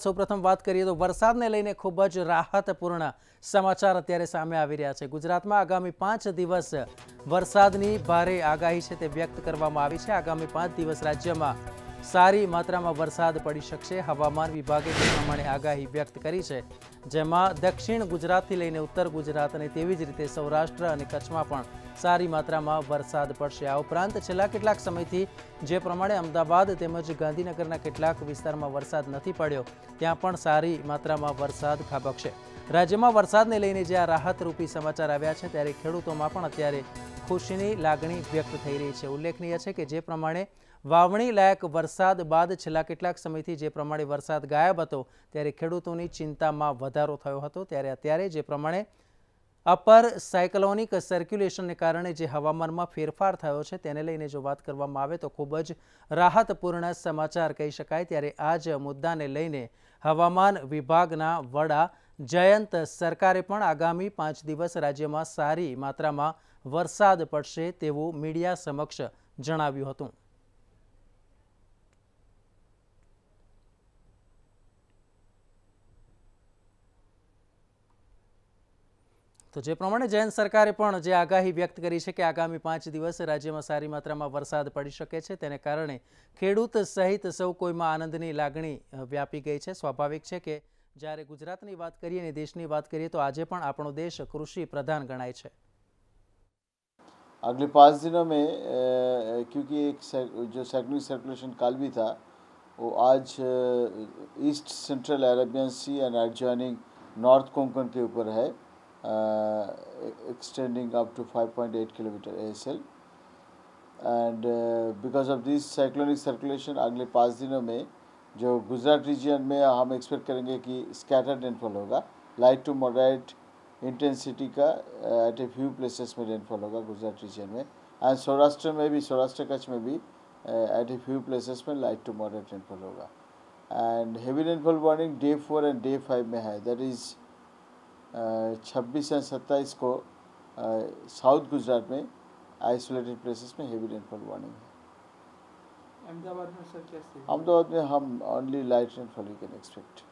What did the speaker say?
સૌપ્રથમ વાત કરીએ તો વરસાદને લઈને ખૂબ જ રાહતપૂર્ણ સમાચાર અત્યારે સામે આવી રહ્યા છે. ગુજરાતમાં આગામી પાંચ દિવસ વરસાદની ભારે આગાહી છે તે વ્યક્ત કરવામાં આવી છે. આગામી પાંચ દિવસ રાજ્યમાં સારી માત્રામાં વરસાદ પડી શકશે. હવામાન વિભાગે તે પ્રમાણે આગાહી વ્યક્ત કરી છે. જેમાં દક્ષિણ ગુજરાતથી લઈને ઉત્તર ગુજરાત અને તેવી જ રીતે સૌરાષ્ટ્ર અને કચ્છમાં પણ સારી માત્રામાં વરસાદ પડશે. આ ઉપરાંત છેલ્લા કેટલાક સમયથી જે પ્રમાણે અમદાવાદ તેમજ ગાંધીનગરના કેટલાક વિસ્તારમાં વરસાદ નથી પડ્યો, ત્યાં પણ સારી માત્રામાં વરસાદ ખાબકશે. રાજ્યમાં વરસાદને લઈને જે આ રાહતરૂપી સમાચાર આવ્યા છે, ત્યારે ખેડૂતોમાં પણ અત્યારે ખુશીની લાગણી વ્યક્ત થઈ રહી છે. ઉલ્લેખનીય છે કે જે પ્રમાણે વાવણી લાયક વરસાદ બાદ છેલ્લા કેટલાક સમયથી જે પ્રમાણે વરસાદ ગાયબ હતો, ત્યારે ખેડૂતોની ચિંતામાં વધારો થયો હતો. ત્યારે અત્યારે જે પ્રમાણે અપર સાયક્લોનિક સર્ક્યુલેશનને કારણે જે હવામાનમાં ફેરફાર થયો છે, તેને લઈને જો વાત કરવામાં આવે તો ખૂબ જ રાહતપૂર્ણ સમાચાર કહી શકાય. ત્યારે આ જ મુદ્દાને લઈને હવામાન વિભાગના વડા જયંત સરકારે પણ આગામી પાંચ દિવસ રાજ્યમાં સારી માત્રામાં વરસાદ પડશે તેવું મીડિયા સમક્ષ જણાવ્યું હતું. તો જે પ્રમાણે જયંત સરકારે પણ જે આગાહી વ્યક્ત કરી છે કે આગામી પાંચ દિવસ રાજ્યમાં સારી માત્રામાં વરસાદ પડી શકે છે, તેને કારણે ખેડૂત સહિત સૌ કોઈમાં આનંદની લાગણી વ્યાપી ગઈ છે. સ્વાભાવિક છે કે જ્યારે ગુજરાતની વાત કરીએ અને દેશની વાત કરીએ તો આજે પણ આપણો દેશ કૃષિ પ્રધાન ગણાય છે. अगले पाँच दिनों में क्योंकि एक जो साइक्लिक सर्कुलेशन काल भी था, वो आज east central Arabian sea and adjoining north Konkan के ऊपर है extending up to 5.8 kilometres and because of this cyclonic circulation अगले पाँच दिनों में, जो गुजरात रीजन में हम एक्सपेक्ट करेंगे कि स्कैटर्ड रेनफॉल होगा लाइट टू मॉडरेट इंटेंसिटी का एट ए फ्यू प्लेसेस में रेनफॉल होगा गुजरात रीजन में। एंड सौराष्ट्र में भी सौराष्ट्र कच्छ में भी एट ए फ्यू प्लेसेस में लाइट टू मॉडरेट रेनफॉल होगा। And heavy rainfall warning day four and day five में है। दैट इज़ छब्बीस एंड सत्ताईस को साउथ गुजरात में आइसोलेटेड प्लेसेस में हेवी रेनफॉल वार्निंग है। अहमदाबाद में सर स्थिति अहमदाबाद में हम only light rainfall you can expect